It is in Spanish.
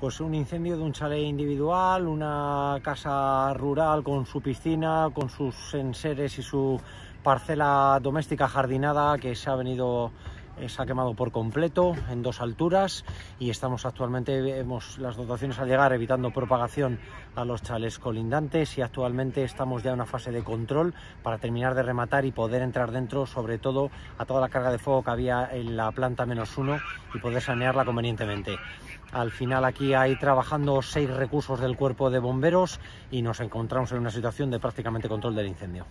Pues un incendio de un chalet individual, una casa rural con su piscina, con sus enseres y su parcela doméstica jardinada que se ha venido eh, se ha quemado por completo en dos alturas y estamos actualmente, vemos las dotaciones al llegar evitando propagación a los chales colindantes y actualmente estamos ya en una fase de control para terminar de rematar y poder entrar dentro, sobre todo a toda la carga de fuego que había en la planta menos uno y poder sanearla convenientemente. Al final aquí hay trabajando seis recursos del cuerpo de bomberos y nos encontramos en una situación de prácticamente control del incendio.